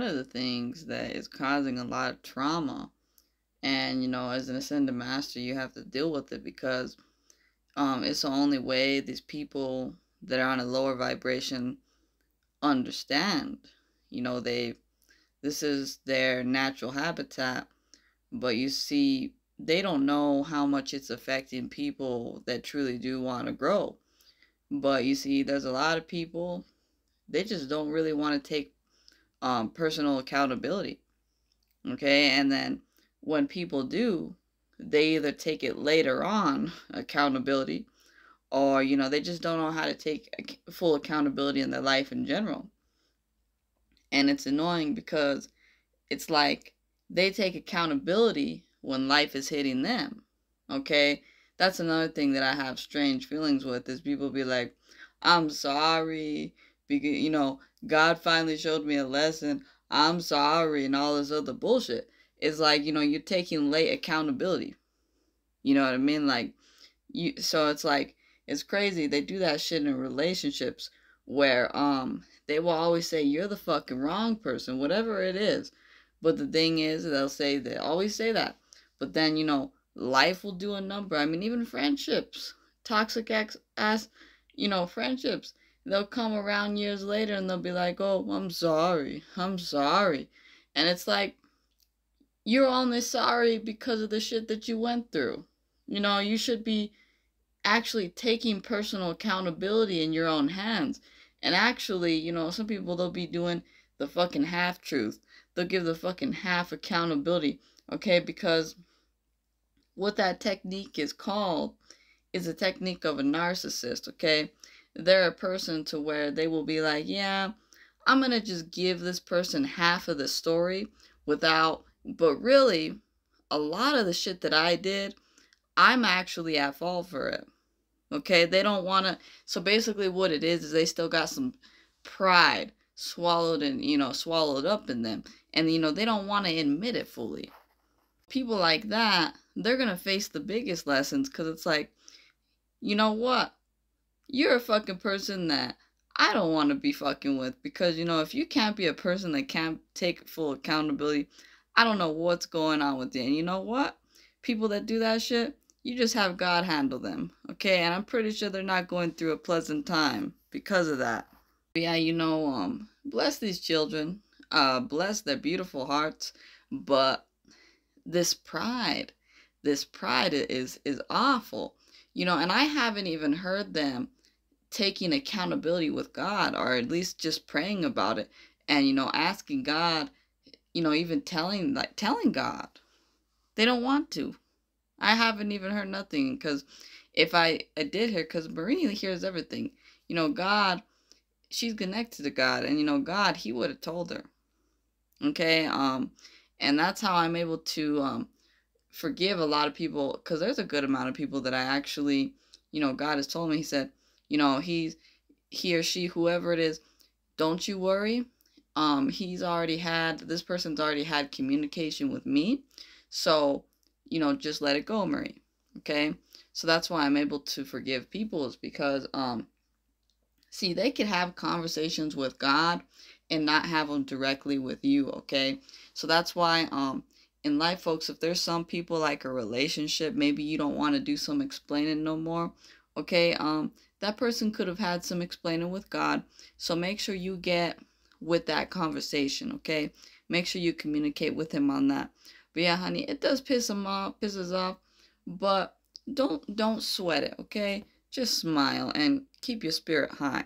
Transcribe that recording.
one of the things that is causing a lot of trauma. And, you know, as an ascended master, you have to deal with it because um, it's the only way these people that are on a lower vibration understand. You know, they this is their natural habitat, but you see they don't know how much it's affecting people that truly do want to grow. But you see, there's a lot of people they just don't really want to take um, personal accountability. Okay, and then when people do, they either take it later on accountability, or you know they just don't know how to take full accountability in their life in general. And it's annoying because it's like they take accountability when life is hitting them. Okay? That's another thing that I have strange feelings with is people be like, I'm sorry because you know God finally showed me a lesson. I'm sorry and all this other bullshit. It's like you know you're taking late accountability. You know what I mean? Like you. So it's like it's crazy. They do that shit in relationships where um they will always say you're the fucking wrong person, whatever it is. But the thing is, they'll say they always say that. But then you know life will do a number. I mean, even friendships, toxic ass, you know, friendships they'll come around years later and they'll be like, oh, I'm sorry. I'm sorry. And it's like, you're only sorry because of the shit that you went through. You know, you should be actually taking personal accountability in your own hands. And actually, you know, some people they'll be doing the fucking half truth. They'll give the fucking half accountability, okay? Because what that technique is called is a technique of a narcissist, okay? They're a person to where they will be like, yeah, I'm going to just give this person half of the story without, but really, a lot of the shit that I did, I'm actually at fault for it. Okay, they don't want to. So basically, what it is is they still got some pride swallowed and you know swallowed up in them, and you know they don't want to admit it fully. People like that, they're gonna face the biggest lessons because it's like, you know what? You're a fucking person that I don't want to be fucking with because you know if you can't be a person that can't take full accountability, I don't know what's going on with you. And you know what? People that do that shit, you just have God handle them, okay? And I'm pretty sure they're not going through a pleasant time because of that. But yeah, you know, um, bless these children, uh, bless their beautiful hearts, but this pride, this pride is is awful, you know. And I haven't even heard them taking accountability with God or at least just praying about it and you know asking God you know even telling like telling God. They don't want to. I haven't even heard nothing because if I I did hear because Marie hears everything. You know God she's connected to God and you know God he would have told her. Okay um and that's how I'm able to um forgive a lot of people because there's a good amount of people that I actually you know God has told me. He said you know, he's he or she, whoever it is, don't you worry. Um, he's already had this person's already had communication with me. So, you know, just let it go, Marie. Okay? So that's why I'm able to forgive people is because um see, they could have conversations with God and not have them directly with you, okay? So that's why um in life folks, if there's some people like a relationship, maybe you don't want to do some explaining no more, okay? Um that person could have had some explaining with God. So make sure you get with that conversation, okay? Make sure you communicate with him on that. But yeah, honey, it does piss him off, pisses off, but don't don't sweat it, okay? Just smile and keep your spirit high.